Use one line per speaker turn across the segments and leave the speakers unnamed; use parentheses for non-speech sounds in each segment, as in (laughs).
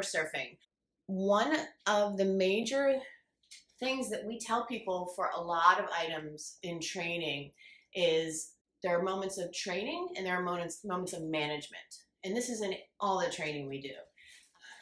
surfing. One of the major things that we tell people for a lot of items in training is there are moments of training and there are moments moments of management. And this is in all the training we do.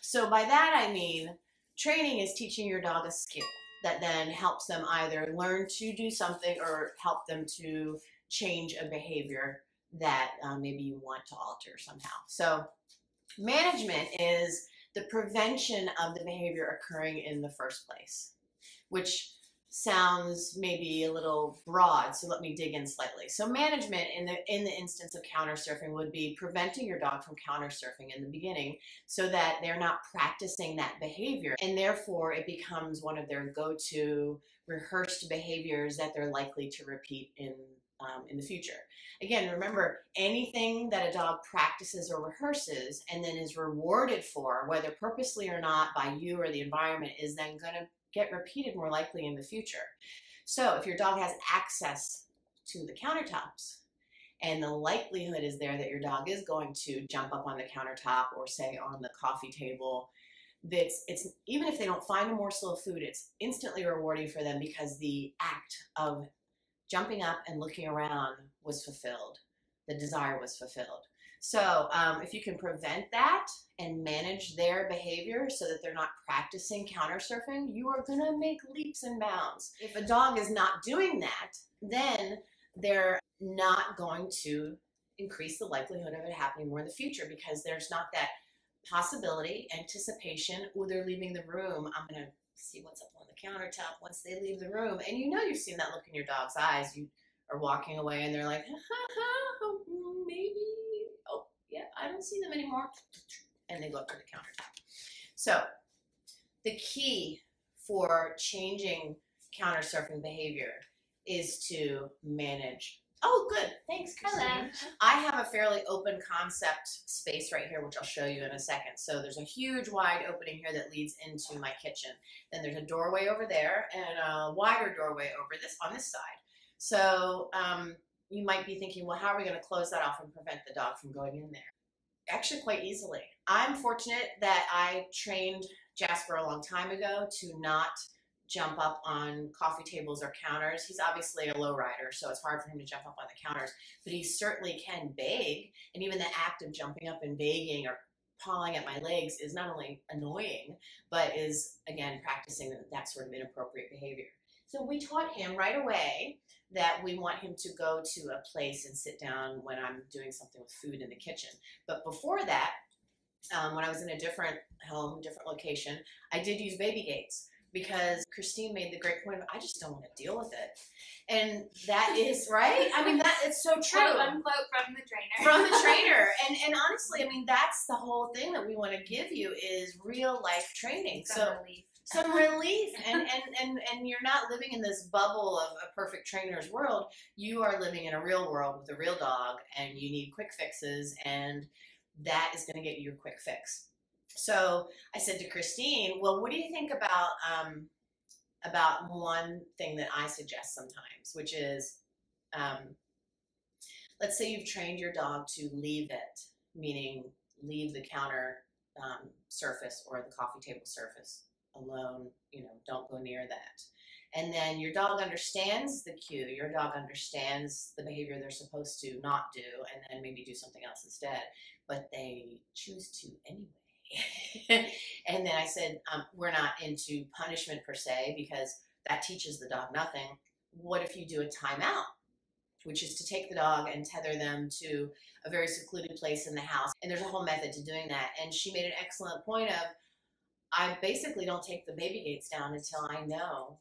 So by that I mean training is teaching your dog a skill that then helps them either learn to do something or help them to change a behavior that uh, maybe you want to alter somehow. So management is the prevention of the behavior occurring in the first place, which sounds maybe a little broad, so let me dig in slightly. So management in the in the instance of counter surfing would be preventing your dog from counter surfing in the beginning so that they're not practicing that behavior and therefore it becomes one of their go-to rehearsed behaviors that they're likely to repeat in um, in the future. Again, remember anything that a dog practices or rehearses and then is rewarded for, whether purposely or not by you or the environment, is then going to get repeated more likely in the future. So if your dog has access to the countertops, and the likelihood is there that your dog is going to jump up on the countertop or say on the coffee table that's it's even if they don't find a morsel of food it's instantly rewarding for them because the act of jumping up and looking around was fulfilled. The desire was fulfilled. So um, if you can prevent that and manage their behavior so that they're not practicing counter surfing, you are going to make leaps and bounds. If a dog is not doing that, then they're not going to increase the likelihood of it happening more in the future because there's not that possibility, anticipation, or they're leaving the room. I'm going to see what's up on the countertop once they leave the room. And you know you've seen that look in your dog's eyes. You are walking away and they're like, ha, ha, oh, maybe, oh, yeah, I don't see them anymore. And they up to the countertop. So the key for changing counter surfing behavior is to manage Oh, good. Thanks, Christine. I have a fairly open concept space right here, which I'll show you in a second. So there's a huge wide opening here that leads into my kitchen. Then there's a doorway over there and a wider doorway over this on this side. So um, you might be thinking, well, how are we going to close that off and prevent the dog from going in there? Actually, quite easily. I'm fortunate that I trained Jasper a long time ago to not jump up on coffee tables or counters. He's obviously a low rider, so it's hard for him to jump up on the counters, but he certainly can beg. And even the act of jumping up and begging or pawing at my legs is not only annoying, but is, again, practicing that sort of inappropriate behavior. So we taught him right away that we want him to go to a place and sit down when I'm doing something with food in the kitchen. But before that, um, when I was in a different home, different location, I did use baby gates because Christine made the great point of I just don't want to deal with it. And that is right. I mean that it's so (laughs) true.
unquote from the trainer. (laughs)
From the (laughs) trainer. And and honestly, I mean that's the whole thing that we want to give you is real life training.
Some so relief.
some relief and, and and and you're not living in this bubble of a perfect trainer's world. You are living in a real world with a real dog and you need quick fixes and that is going to get you your quick fix. So I said to Christine, well, what do you think about um, about one thing that I suggest sometimes, which is, um, let's say you've trained your dog to leave it, meaning leave the counter um, surface or the coffee table surface alone. You know, don't go near that. And then your dog understands the cue. Your dog understands the behavior they're supposed to not do, and then maybe do something else instead. But they choose to anyway (laughs) and then I said, um, we're not into punishment per se because that teaches the dog nothing. What if you do a timeout? Which is to take the dog and tether them to a very secluded place in the house. And there's a whole method to doing that. And she made an excellent point of, I basically don't take the baby gates down until I know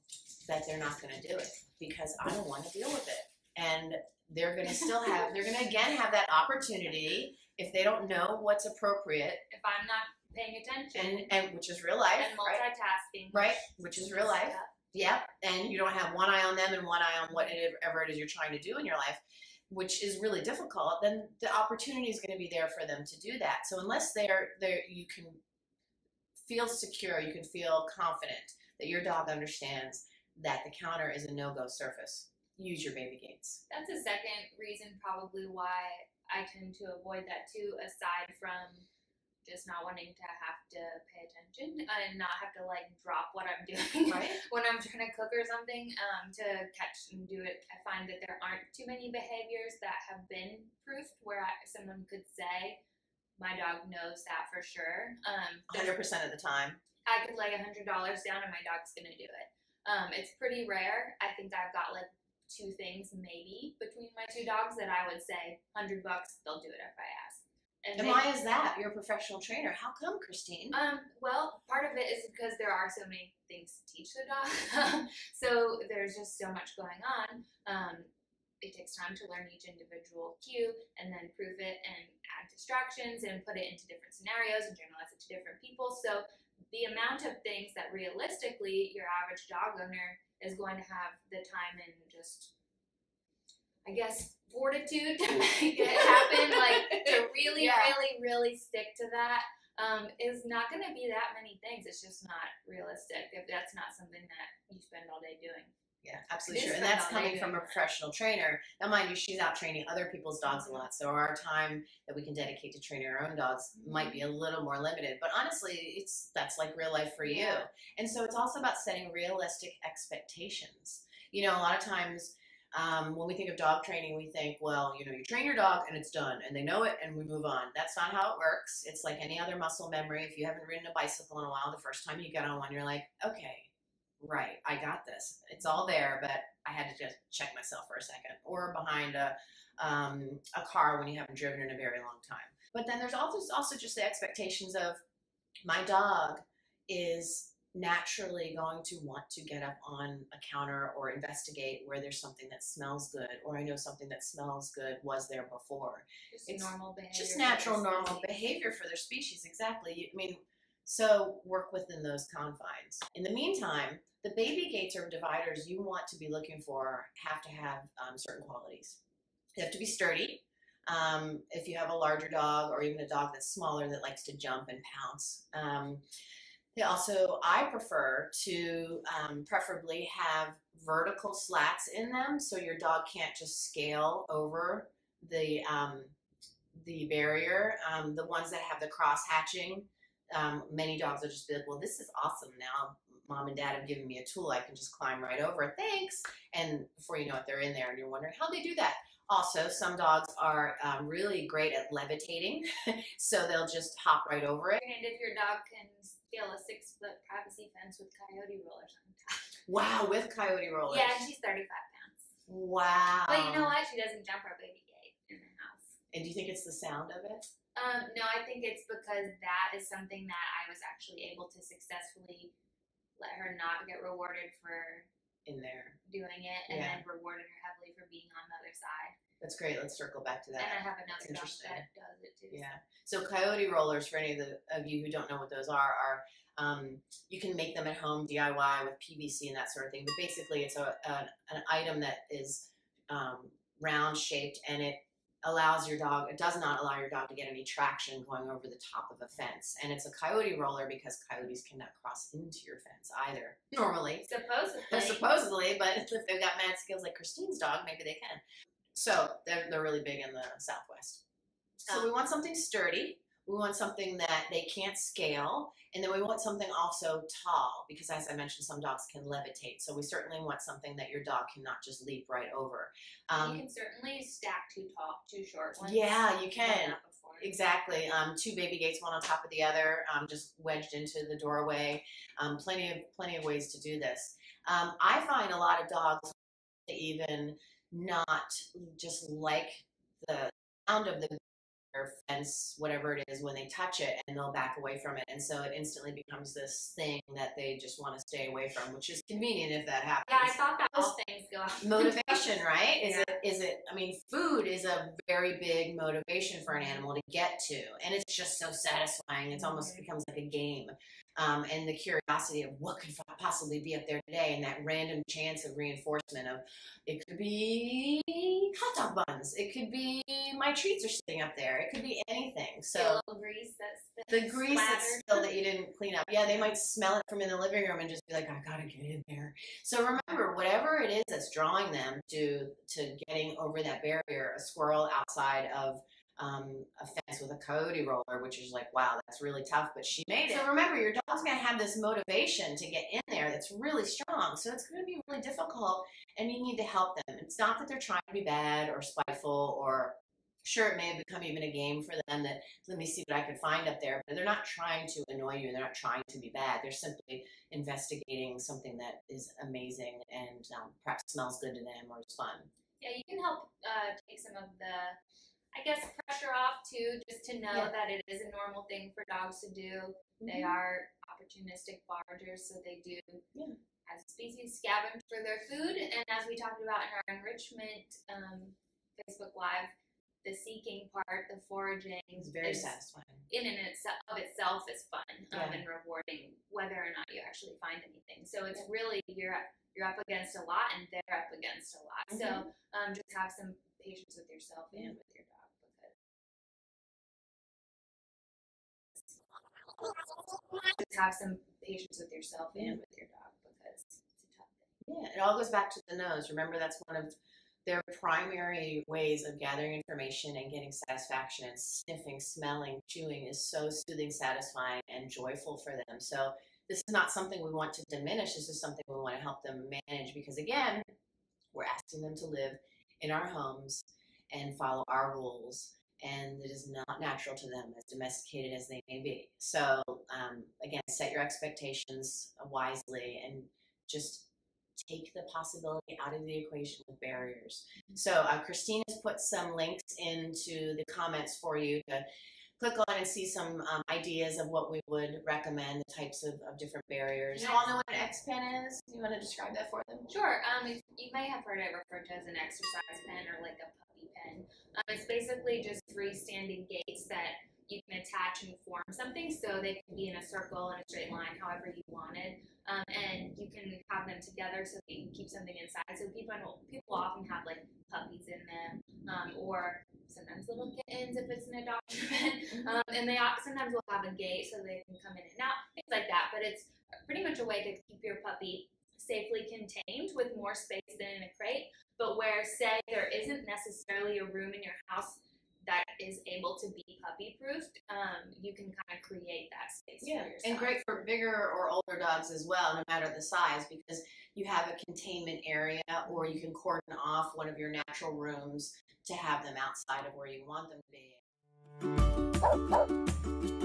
that they're not going to do it because I don't want to deal with it. And they're going to still have, they're going to again have that opportunity if they don't know what's appropriate.
If I'm not paying attention.
And, and which is real life.
And multitasking.
Right? right? Which is real life. Yep. And you don't have one eye on them and one eye on whatever it is you're trying to do in your life, which is really difficult, then the opportunity is going to be there for them to do that. So unless they're there, you can feel secure, you can feel confident that your dog understands that the counter is a no-go surface. Use your baby gates.
That's a second reason probably why I tend to avoid that too, aside from just not wanting to have to pay attention and not have to like drop what I'm (laughs) doing
Right.
when I'm trying to cook or something um, to catch and do it. I find that there aren't too many behaviors that have been proofed where I, someone could say, "My dog knows that for sure." Um,
100% of the time.
I could lay a hundred dollars down and my dog's gonna do it. Um, it's pretty rare. I think I've got like two things maybe between my two dogs that I would say hundred bucks they'll do it if I ask.
And
they-
why is that? You're a professional trainer. How come, Christine?
Um, well, part of it is because there are so many things to teach the dog. (laughs) so there's just so much going on. Um, it takes time to learn each individual cue and then prove it and add distractions and put it into different scenarios and generalize it to different people. So the amount of things that realistically your average dog owner is going to have the time and just I guess fortitude (laughs) to make it really,
Yeah.
really, really stick to that um, is not going to be that many things. It's just not realistic if that's not something that you spend all day doing.
Yeah, absolutely true. And that's coming from a professional trainer. Now, mind you, she's out training other people's dogs a lot. So our time that we can dedicate to training our own dogs might be a little more limited. But honestly, it's that's like real life for you.
Yeah.
And so it's also about setting realistic expectations. You know, a lot of times um, when we think of dog training, we think, well, you know, you train your dog and it's done, and they know it, and we move on. That's not how it works. It's like any other muscle memory. If you haven't ridden a bicycle in a while, the first time you get on one, you're like, okay, right, I got this. It's all there, but I had to just check myself for a second. Or behind a um, a car when you haven't driven in a very long time. But then there's also also just the expectations of my dog is naturally going to want to get up on a counter or investigate where there's something that smells good, or I know something that smells good was there before
Just
It's
normal behavior.
just natural, normal behavior for their species. Exactly. You- I mean, so work within those confines. In the meantime, the baby gates or dividers you want to be looking for have to have um, certain qualities. They have to be sturdy. Um, if you have a larger dog or even a dog that's smaller that likes to jump and pounce. Um, also, I prefer to um, preferably have vertical slats in them so your dog can't just scale over the um, the barrier. Um, the ones that have the cross hatching, um, many dogs will just be like, well, this is awesome. Now mom and dad have given me a tool. I can just climb right over. Thanks. And before you know it, they're in there and you're wondering how they do that. Also, some dogs are um, really great at levitating, (laughs) so they'll just hop right over it.
And if your dog can scale a six foot privacy fence with coyote rollers on top.
Wow, with coyote rollers.
Yeah, and she's 35 pounds.
Wow.
But you know what? She doesn't jump our baby gate in the house.
And do you think it's the sound of it?
Um, no, I think it's because that is something that I was actually able to successfully let her not get rewarded for
In there.
doing it and
Yeah.
then rewarded her heavily for being on the other side.
That's great. Let's circle back to that.
And I have another
interesting.
that does it too.
Yeah. So coyote rollers, for any of the of you who don't know what those are, are um, you can make them at home DIY with PVC and that sort of thing. But basically, it's a an, an item that is um, round shaped and it allows your dog. It does not allow your dog to get any traction going over the top of a fence. And it's a coyote roller because coyotes cannot cross into your fence either normally.
Supposedly. (laughs)
Supposedly, but (laughs) if they've got mad skills like Christine's dog, maybe they can. So they're, they're really big in the Southwest. So oh. we want something sturdy. We want something that they can't scale. And then we want something also tall because, as I mentioned, some dogs can levitate. So we certainly want something that your dog cannot just leap right over.
you
Um,
can certainly stack two tall, two short ones.
yeah, you can. Exactly. Um, two baby gates, one on top of the other, um, just wedged into the doorway. Um, plenty of plenty of ways to do this. Um, I find a lot of dogs even not just like the sound of the fence, whatever it is, when they touch it, and they'll back away from it, and so it instantly becomes this thing that they just want to stay away from, which is convenient if that happens.
Yeah, I thought that all things go out.
motivation (laughs) right? Is
Yeah.
it is it i mean food is a very big motivation for an animal to get to and it's just so satisfying. It's almost becomes like a game um, and the curiosity of what could possibly be up there today and that random chance of reinforcement of it could be hot dog buns it could be my treats are sitting up there it could be anything so
The grease that's
the grease that's still that you didn't clean up. Yeah, they might smell it from in the living room and just be like, I gotta get in there. So remember, whatever it is that's drawing them to to getting over that barrier, a squirrel outside of um, a fence with a coyote roller, which is like, wow, that's really tough, but she made it. So remember, your dog's gonna have this motivation to get in there that's really strong. So it's gonna be really difficult, and you need to help them. It's not that they're trying to be bad or spiteful or sure it may have become even a game for them that let me see what I can find up there, but they're not trying to annoy you and they're not trying to be bad. They're simply investigating something that is amazing and um, perhaps smells good to them or is fun.
Yeah, you can help uh, take some of the I guess pressure off too, just to know
Yeah.
that it is a normal thing for dogs to do. They
Mhm.
are opportunistic foragers, so they do,
Yeah.
as a species, scavenge for their food. And as we talked about in our enrichment um, Facebook Live, the seeking part, the foraging,
It's very
is
satisfying.
in and itself, of itself is fun um, and rewarding, whether or not you actually find anything. So it's really you're up, you're up against a lot, and they're up against a lot. So
Mhm.
um, just have some patience with yourself and with your dog have some patience with yourself and with your dog because it's a tough thing.
Yeah, it all goes back to the nose. Remember, that's one of their primary ways of gathering information and getting satisfaction. And sniffing, smelling, chewing is so soothing, satisfying, and joyful for them. So, this is not something we want to diminish. This is something we want to help them manage because, again, we're asking them to live in our homes and follow our rules. And it is not natural to them, as domesticated as they may be. So, um, again, set your expectations wisely and just take the possibility out of the equation with barriers. So uh, Christine has put some links into the comments for you to click on and see some um, ideas of what we would recommend, the types of, of different barriers. You all know what an X pen is? You want to describe that for them?
Sure. Um, if, you may have heard it referred to as an exercise pen or like a Um, it's basically just three standing gates that you can attach and form something, so they can be in a circle and a straight line, however you wanted. Um, and you can have them together so that you can keep something inside. So people people often have like puppies in them, um, or sometimes little kittens if it's an adoption pen. Um, and they sometimes will have a gate so they can come in and out, things like that. But it's pretty much a way to keep your puppy safely contained with more space than in a crate. But where, say, there isn't necessarily a room in your house that is able to be puppy proofed, um, you can kind of create that space
Yeah,
for yourself.
and great for bigger or older dogs as well, no matter the size, because you have a containment area or you can cordon off one of your natural rooms to have them outside of where you want them to be.